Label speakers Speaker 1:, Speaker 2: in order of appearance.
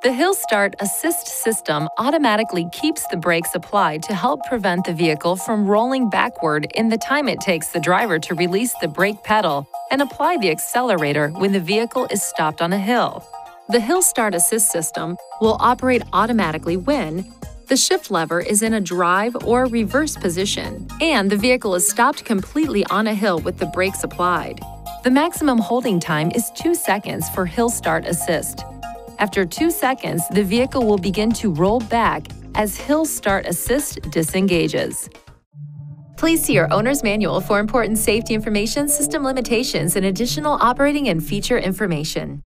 Speaker 1: The Hill Start Assist system automatically keeps the brakes applied to help prevent the vehicle from rolling backward in the time it takes the driver to release the brake pedal and apply the accelerator when the vehicle is stopped on a hill. The Hill Start Assist system will operate automatically when the shift lever is in a drive or reverse position, and the vehicle is stopped completely on a hill with the brakes applied. The maximum holding time is 2 seconds for Hill Start Assist. After 2 seconds, the vehicle will begin to roll back as Hill Start Assist disengages. Please see your owner's manual for important safety information, system limitations, and additional operating and feature information.